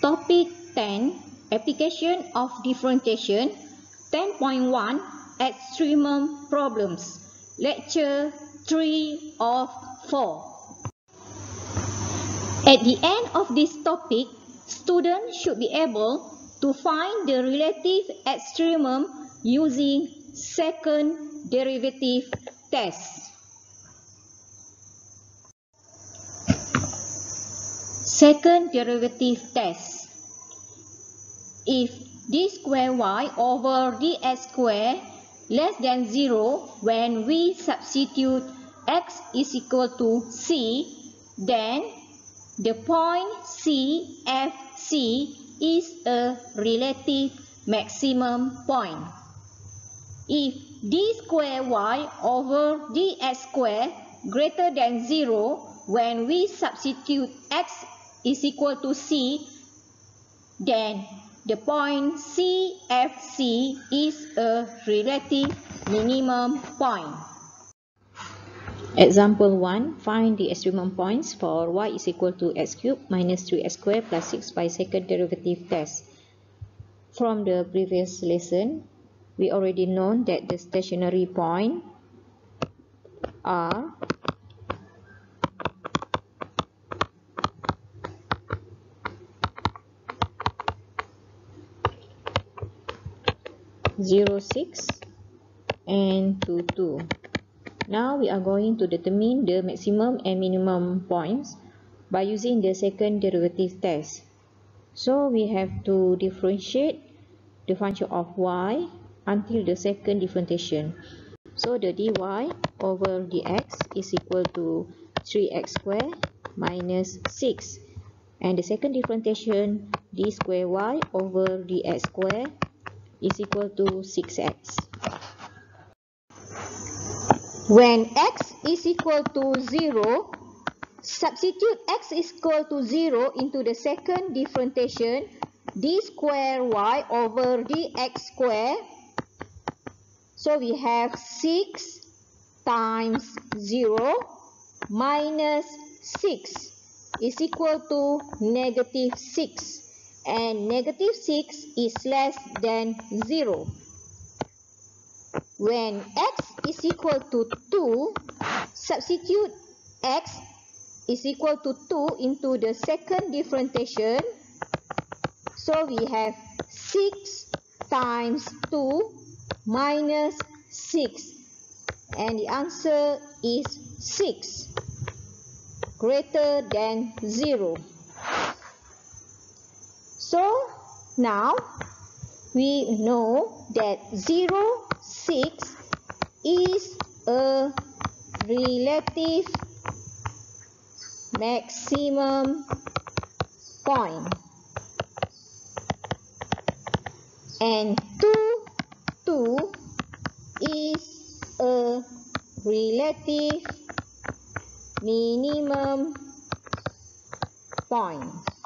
Topic 10 Application of Differentiation 10.1 Extremum Problems Lecture 3 of 4 At the end of this topic, students should be able to find the relative extremum using second derivative test. Second derivative test. If d square y over dx square less than 0 when we substitute x is equal to c, then the point CFC is a relative maximum point. If d square y over dx square greater than 0 when we substitute x is equal to c, then the point CFC is a relative minimum point. Example 1. Find the extremum points for y is equal to x cubed minus 3x squared plus 6 by second derivative test. From the previous lesson, we already know that the stationary point are zero six and two two. Now we are going to determine the maximum and minimum points by using the second derivative test. So we have to differentiate the function of y until the second differentiation. So the dy over dx is equal to 3x square minus 6. And the second differentiation d square y over dx square is equal to 6x. When x is equal to 0, substitute x is equal to 0 into the second differentiation d square y over dx square. So we have 6 times 0 minus 6 is equal to negative 6 and negative 6 is less than 0. When x is equal to 2, substitute x is equal to 2 into the second differentiation. So we have 6 times 2 minus 6. And the answer is 6 greater than 0. So now we know that 0 6 is a relative maximum point. And 2 2 is a relative minimum point